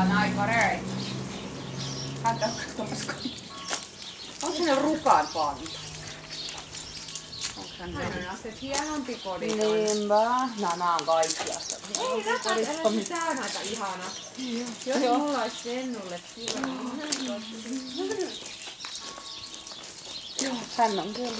on aika. Kato, katsopas Onko ne rukaan panta? Onko hän on no se hienompi kodi. Niinpä. No, Nämä on kaikki astat. Ei rakas, älä tää on aika ihana. Jos mulla olisi Sennulle kiva, niin mm. Joo, hän on kyllä